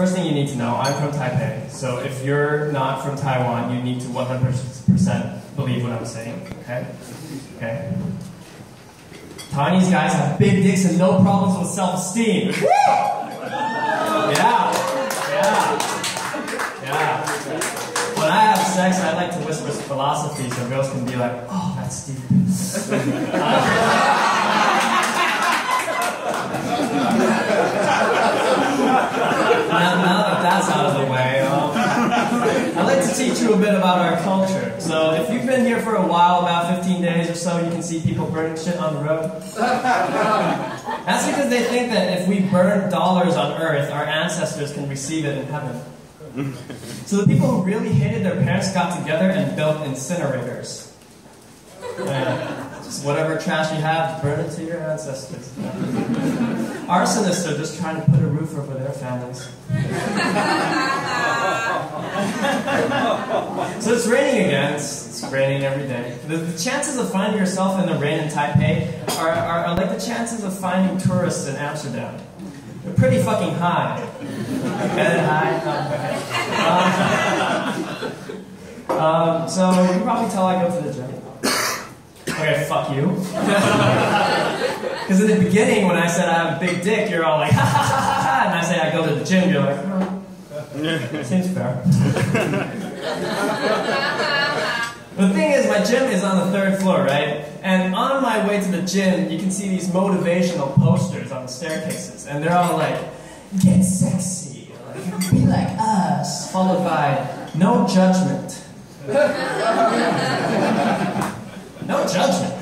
first thing you need to know, I'm from Taipei. So if you're not from Taiwan, you need to 100% believe what I'm saying. Okay? Okay? Taiwanese guys have big dicks and no problems with self-esteem. yeah. Yeah. Yeah. When I have sex, I like to whisper philosophy so girls can be like, oh, that's deep. now, now that that's out of the way, um, I'd like to teach you a bit about our culture. So if you've been here for a while, about 15 days or so, you can see people burning shit on the road. That's because they think that if we burn dollars on earth, our ancestors can receive it in heaven. So the people who really hated their parents got together and built incinerators. And just whatever trash you have, burn it to your ancestors. Arsonists are just trying to put a roof over their families. So it's raining again. It's, it's raining every day. The, the, chances of finding yourself in the rain in Taipei are, are, are like the chances of finding tourists in Amsterdam. They're pretty fucking high. High? Um, um, so you can probably tell I go to the gym. Okay, fuck you. Because in the beginning, when I said I have a big dick, you're all like, ha ha ha ha, and I say I go to the gym, you're like, oh, seems fair. The thing is, my gym is on the third floor, right? And on my way to the gym, you can see these motivational posters on the staircases, and they're all like, get sexy, like, be like us, followed by no judgment. no judgment.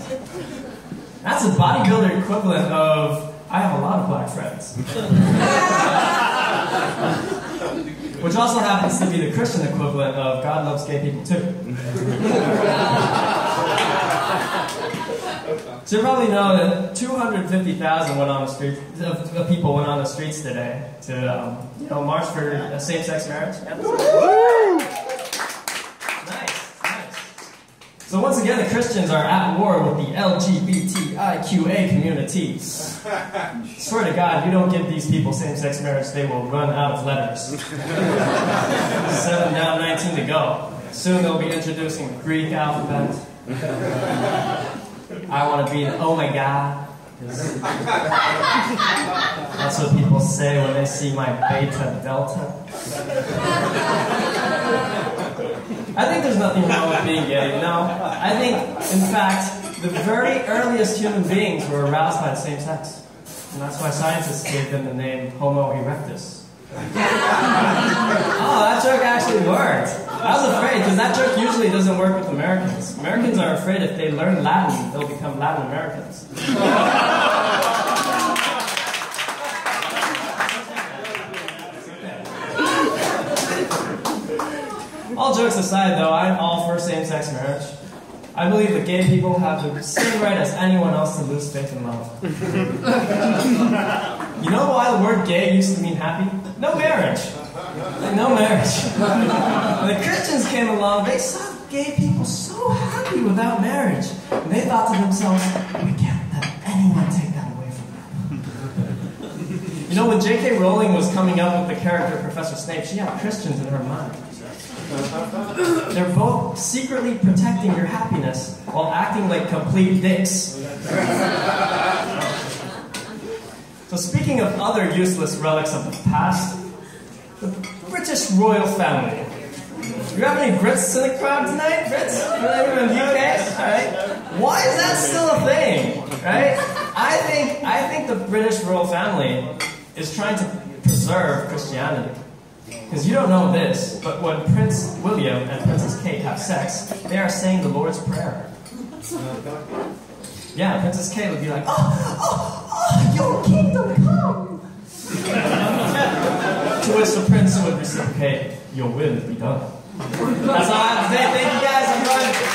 That's a bodybuilder equivalent of, I have a lot of black friends. Which also happens to be the Christian equivalent of God loves gay people too. so you probably know that 250,000 went on the streets, of, of, people went on the streets today to, um, you know, march for same-sex marriage. So once again, the Christians are at war with the LGBTIQA community. Swear to God, you don't give these people same-sex marriage, they will run out of letters. Seven down, 19 to go. Soon they'll be introducing the Greek alphabet. I want to be an oh my god. That's what people say when they see my beta delta. I think there's nothing wrong with being gay, you know? I think, in fact, the very earliest human beings were aroused by the same sex. And that's why scientists gave them the name Homo erectus. oh, that joke actually worked. I was afraid, because that joke usually doesn't work with Americans. Americans are afraid if they learn Latin, they'll become Latin Americans. all jokes aside, though, I'm all for same-sex marriage. I believe that gay people have the same right as anyone else to lose faith in love. you know why the word gay used to mean happy? No marriage. Like, no marriage. when the Christians came along, they saw gay people so happy without marriage. And they thought to themselves, know, when J.K. Rowling was coming up with the character Professor Snape, she had Christians in her mind. They're both secretly protecting your happiness while acting like complete dicks. so speaking of other useless relics of the past, the British royal family. Do You have any Brits in the crowd tonight? Brits? Anyone in the UK? Alright. Why is that still a thing? Right? I think I think the British royal family is trying to preserve Christianity. Because you don't know this, but when Prince William and Princess Kate have sex, they are saying the Lord's Prayer. Yeah, Princess Kate would be like, oh, oh, oh, your kingdom come. to which the prince would reciprocate, your will be done. That's all I have to say. Thank you guys.